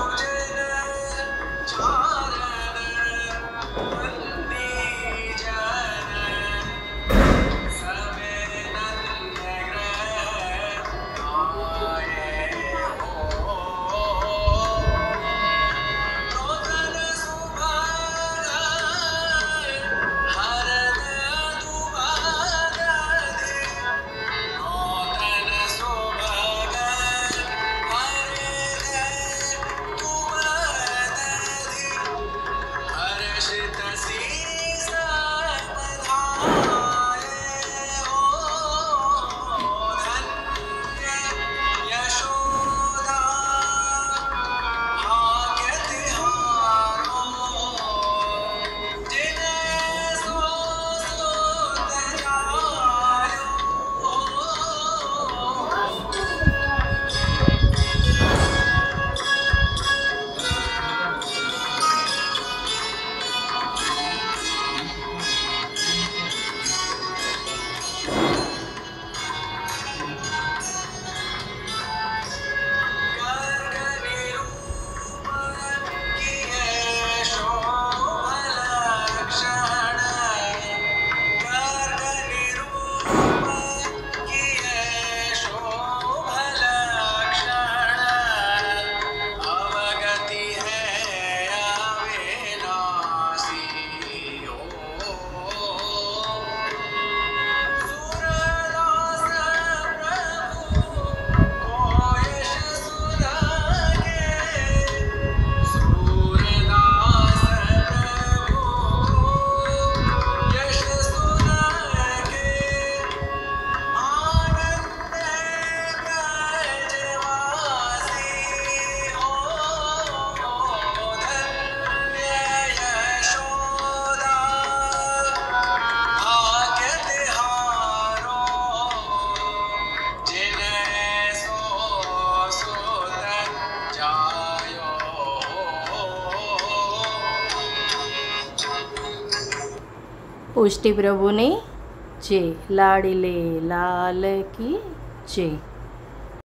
Don't Excellent. પુષ્ટિ પ્રભુની જય લાડીલે લાલ કી જય.